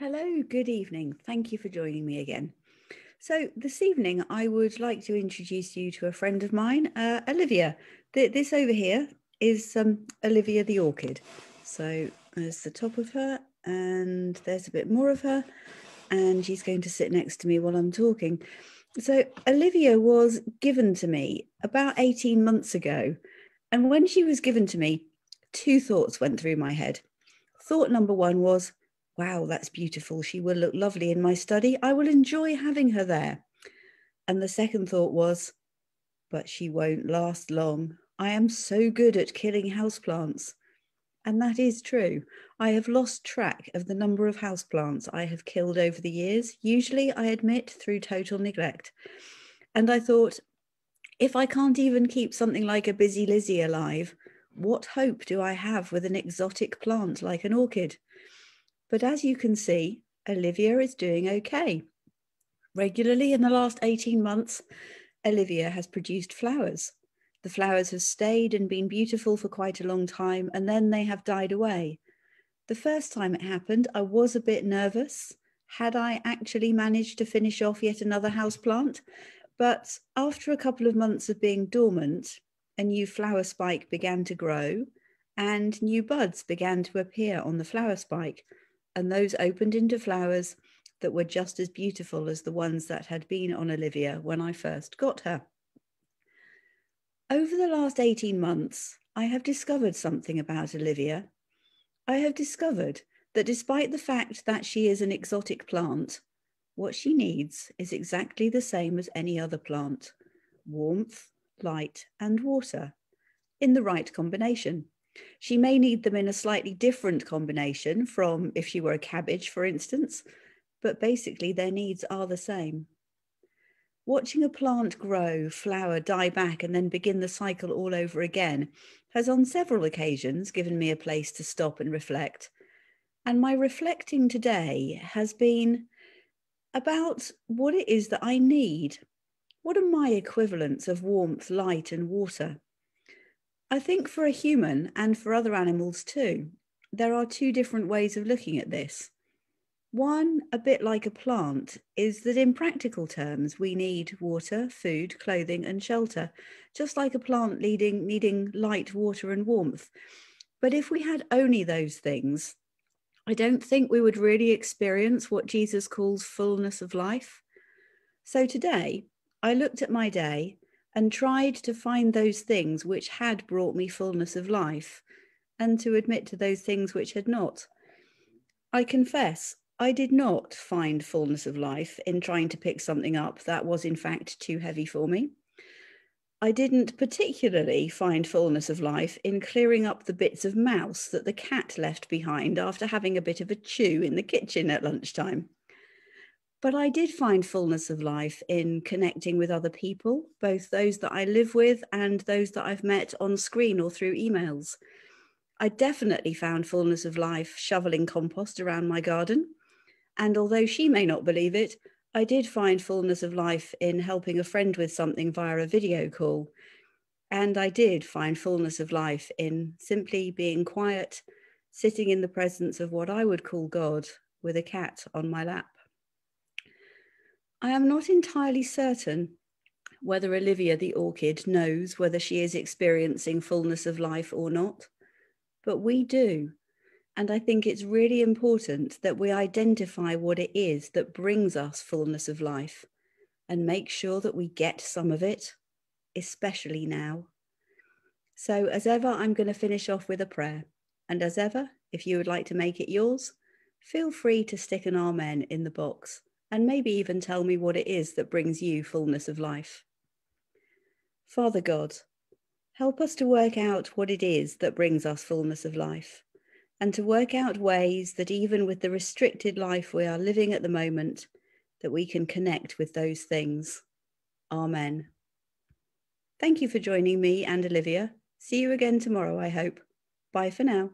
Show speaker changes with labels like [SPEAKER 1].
[SPEAKER 1] Hello, good evening. Thank you for joining me again. So, this evening, I would like to introduce you to a friend of mine, uh, Olivia. Th- this over here is um, Olivia the orchid. So, there's the top of her, and there's a bit more of her, and she's going to sit next to me while I'm talking. So, Olivia was given to me about 18 months ago. And when she was given to me, two thoughts went through my head. Thought number one was, wow, that's beautiful. She will look lovely in my study. I will enjoy having her there. And the second thought was, but she won't last long. I am so good at killing houseplants. And that is true. I have lost track of the number of houseplants I have killed over the years, usually, I admit, through total neglect. And I thought, if I can't even keep something like a busy Lizzie alive, what hope do I have with an exotic plant like an orchid? But as you can see, Olivia is doing okay. Regularly in the last 18 months, Olivia has produced flowers. The flowers have stayed and been beautiful for quite a long time, and then they have died away. The first time it happened, I was a bit nervous. Had I actually managed to finish off yet another house plant? But after a couple of months of being dormant, a new flower spike began to grow and new buds began to appear on the flower spike and those opened into flowers that were just as beautiful as the ones that had been on Olivia when I first got her. Over the last 18 months, I have discovered something about Olivia. I have discovered that despite the fact that she is an exotic plant, what she needs is exactly the same as any other plant warmth, light, and water in the right combination. She may need them in a slightly different combination from if she were a cabbage, for instance, but basically their needs are the same. Watching a plant grow, flower, die back, and then begin the cycle all over again has on several occasions given me a place to stop and reflect. And my reflecting today has been about what it is that I need. What are my equivalents of warmth, light, and water? I think for a human and for other animals too, there are two different ways of looking at this. One, a bit like a plant, is that in practical terms, we need water, food, clothing, and shelter, just like a plant needing, needing light, water, and warmth. But if we had only those things, I don't think we would really experience what Jesus calls fullness of life. So today, I looked at my day and tried to find those things which had brought me fullness of life and to admit to those things which had not. I confess, I did not find fullness of life in trying to pick something up that was in fact too heavy for me. I didn't particularly find fullness of life in clearing up the bits of mouse that the cat left behind after having a bit of a chew in the kitchen at lunchtime. But I did find fullness of life in connecting with other people, both those that I live with and those that I've met on screen or through emails. I definitely found fullness of life shoveling compost around my garden. And although she may not believe it, I did find fullness of life in helping a friend with something via a video call. And I did find fullness of life in simply being quiet, sitting in the presence of what I would call God with a cat on my lap. I am not entirely certain whether Olivia the orchid knows whether she is experiencing fullness of life or not, but we do. And I think it's really important that we identify what it is that brings us fullness of life and make sure that we get some of it, especially now. So, as ever, I'm going to finish off with a prayer. And as ever, if you would like to make it yours, feel free to stick an Amen in the box and maybe even tell me what it is that brings you fullness of life. Father God, help us to work out what it is that brings us fullness of life, and to work out ways that even with the restricted life we are living at the moment, that we can connect with those things. Amen. Thank you for joining me and Olivia. See you again tomorrow, I hope. Bye for now.